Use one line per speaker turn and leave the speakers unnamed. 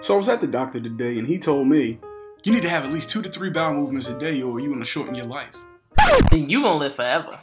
So I was at the doctor today and he told me, you need to have at least two to three bowel movements a day or you're gonna shorten your life.
Then you gonna live forever.